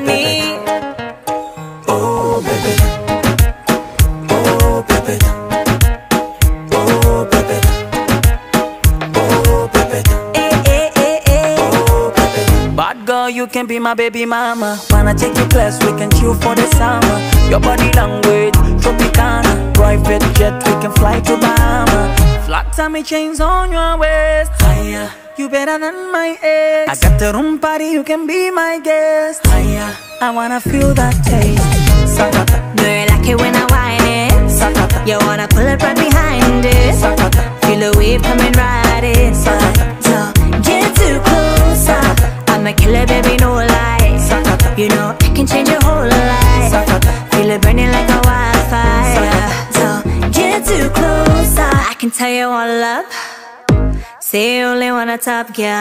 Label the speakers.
Speaker 1: Oh, baby.
Speaker 2: Oh, baby. Oh, baby. Oh, baby.
Speaker 1: Hey, hey, hey, hey. Oh, baby.
Speaker 2: Bad girl, you can be my baby mama. Wanna take you class, we can chill for the summer. Your body language, Tropicana. Private jet, we can fly to Bahama. Flat tummy chains on your waist. Higher. You better than my ex. I got the room party, you can be my guest. Higher. I wanna feel that taste. Sakata,
Speaker 1: Do you like it when I whine it? sakata, You wanna pull it right behind it? sakata. Feel the wave coming right inside. So get too close. I'm a killer, baby, no lie. Sakata. You know I can change your whole life. Sakata. Feel it burning like a wildfire. So get too close. I can tell you all up. Say you only want a top girl.